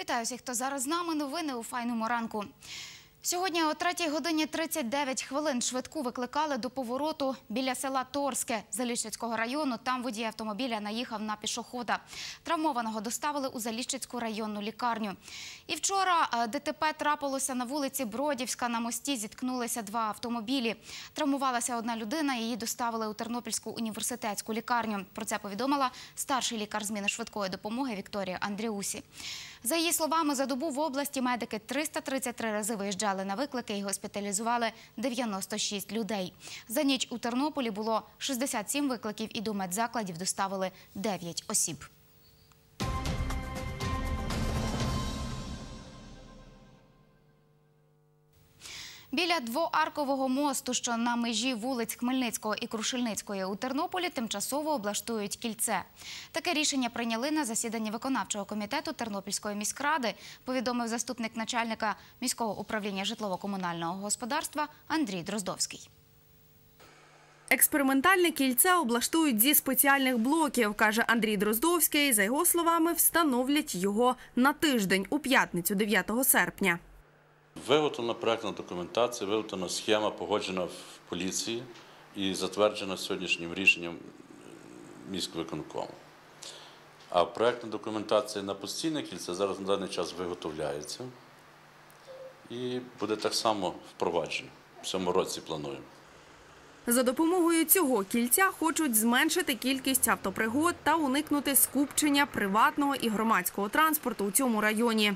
Вітаю всіх, хто зараз з нами. Новини у файному ранку. Сьогодні о 3 годині 39 хвилин швидку викликали до повороту біля села Торське Заліщицького району. Там водій автомобіля наїхав на пішохода. Травмованого доставили у Заліщицьку районну лікарню. І вчора е, ДТП трапилося на вулиці Бродівська. На мості зіткнулися два автомобілі. Травмувалася одна людина. Її доставили у Тернопільську університетську лікарню. Про це повідомила старший лікар зміни швидкої допомоги Вікторія Андріусі. За її словами, за добу в області медики 333 рази виїжджали на виклики і госпіталізували 96 людей. За ніч у Тернополі було 67 викликів і до медзакладів доставили 9 осіб. Біля двоаркового мосту, що на межі вулиць Хмельницького і Крушельницької у Тернополі, тимчасово облаштують кільце. Таке рішення прийняли на засіданні виконавчого комітету Тернопільської міськради, повідомив заступник начальника міського управління житлово-комунального господарства Андрій Дроздовський. Експериментальне кільце облаштують зі спеціальних блоків, каже Андрій Дроздовський. За його словами, встановлять його на тиждень у п'ятницю, 9 серпня. Виготовлена проектна документація, виготовлена схема, погоджена в поліції і затверджена сьогоднішнім рішенням міськвиконкому. А проектна документація на постійне кільце зараз на даний час виготовляється і буде так само впроваджена. В цьому році плануємо. За допомогою цього кільця хочуть зменшити кількість автопригод та уникнути скупчення приватного і громадського транспорту у цьому районі.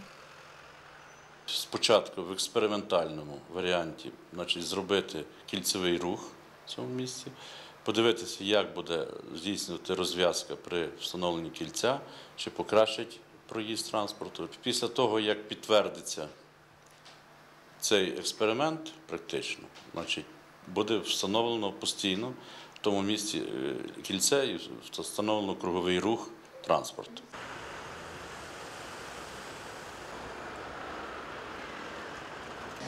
Спочатку в експериментальному варіанті значить, зробити кільцевий рух в цьому місці, подивитися, як буде здійснювати розв'язка при встановленні кільця, чи покращить проїзд транспорту. Після того, як підтвердиться цей експеримент, практично, значить, буде встановлено постійно в тому місці е, кільце і встановлено круговий рух транспорту.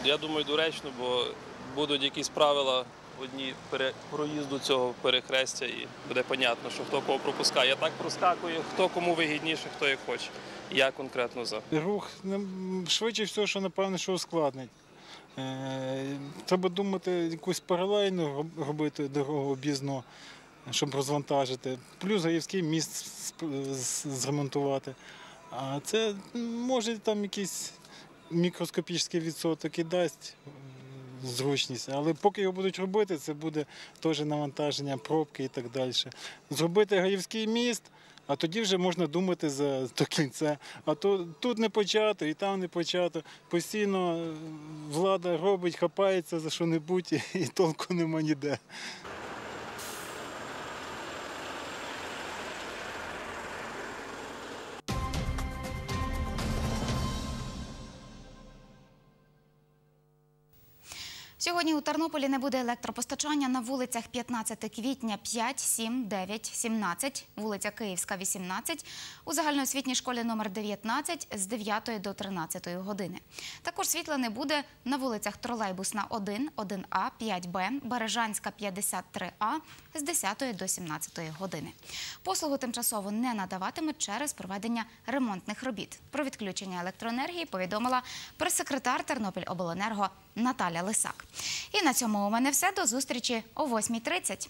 Я думаю, доречно, бо будуть якісь правила одні пере- проїзду цього перехрестя, і буде понятно, що хто кого пропускає. Я так проскакує, хто кому вигідніше, хто як хоче. Я конкретно за. Рух швидше всього, що напевно, що ускладнить. Е, Треба думати, якусь паралельну робити дорогу об'їзну, щоб розвантажити. Плюс Гаївський міст зремонтувати. А це може там якийсь мікроскопічний відсоток і дасть зручність. Але поки його будуть робити, це буде теж навантаження, пробки і так далі. Зробити Гаївський міст. А тоді вже можна думати за то кінце. А то тут не почато, і там не почато. Постійно влада робить, хапається за що-небудь, і толку нема ніде. Сьогодні у Тернополі не буде електропостачання на вулицях 15 квітня 5, 7, 9, 17, вулиця Київська, 18, у загальноосвітній школі номер 19 з 9 до 13 години. Також світла не буде на вулицях Тролейбусна 1, 1А, 5Б, Бережанська, 53А з 10 до 17 години. Послугу тимчасово не надаватимуть через проведення ремонтних робіт. Про відключення електроенергії повідомила прес-секретар Тернопільобленерго Наталя Лисак. І на цьому у мене все. До зустрічі о 8.30.